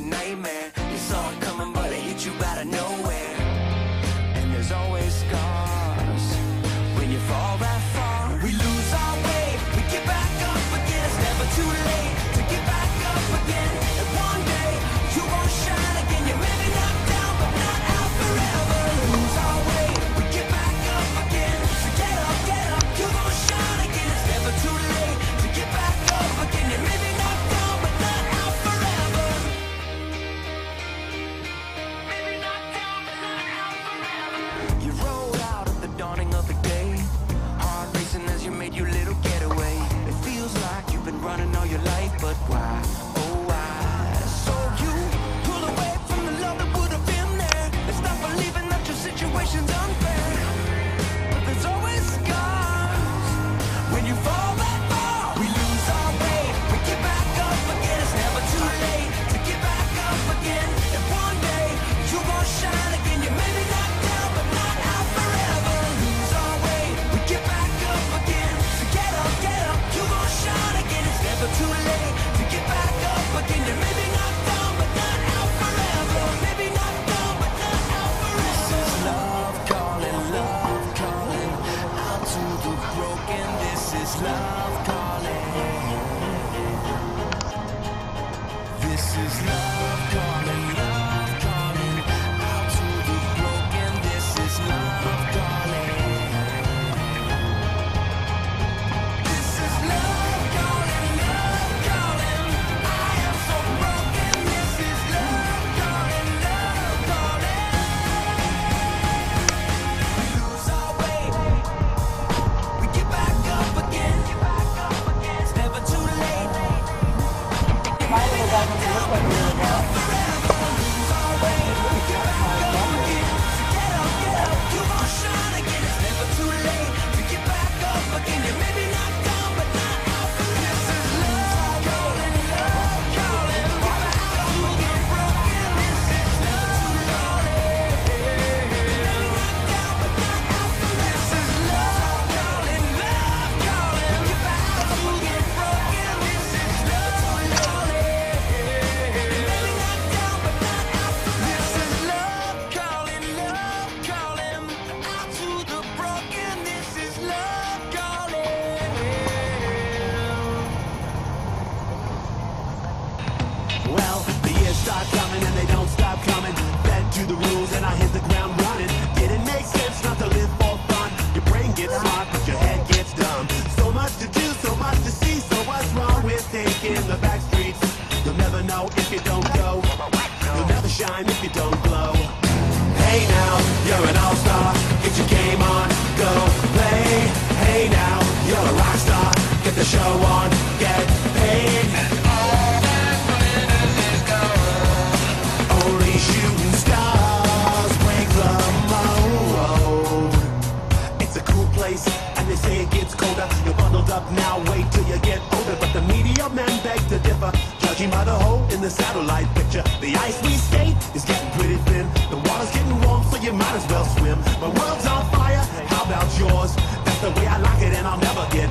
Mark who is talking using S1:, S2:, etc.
S1: your nightmare. You saw it coming but it hit you out of nowhere. And there's always scars When you fall right shine if you don't glow. Hey now, you're an all-star. Get your game on, go play. Hey now, you're a rock star. Get the show on, get paid. And all that glitters is gold. Only shooting stars break the mold. It's a cool place, and they say it gets colder. You're bundled up now, wait till you get older. But the media men beg to differ, judging by the hole a satellite picture. The ice we skate is getting pretty thin. The water's getting warm, so you might as well swim. My world's on fire, how about yours? That's the way I like it, and I'll never get